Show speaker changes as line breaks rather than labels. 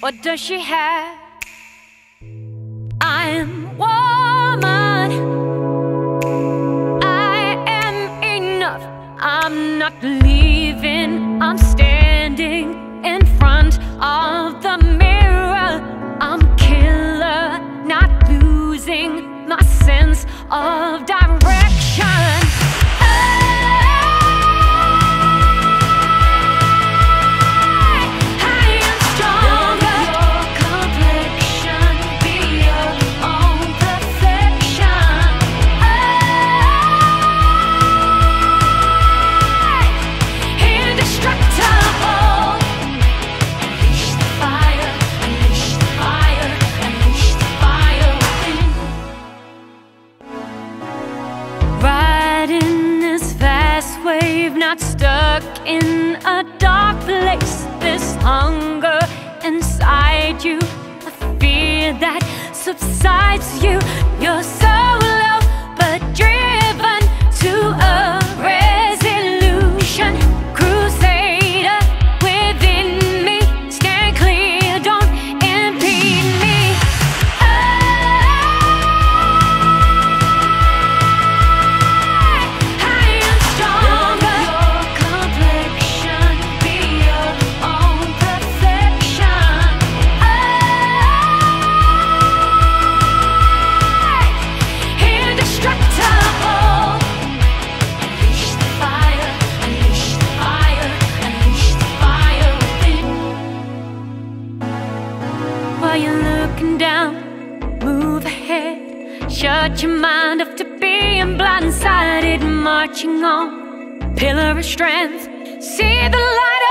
What does she have? I'm woman. I am enough. I'm not leaving. I'm standing in front of the mirror. I'm killer, not losing my sense of Riding this fast wave, not stuck in a dark place. This hunger inside you, a fear that subsides you. You're looking down, move ahead. Shut your mind off to being blindsided, marching on. Pillar of strength, see the light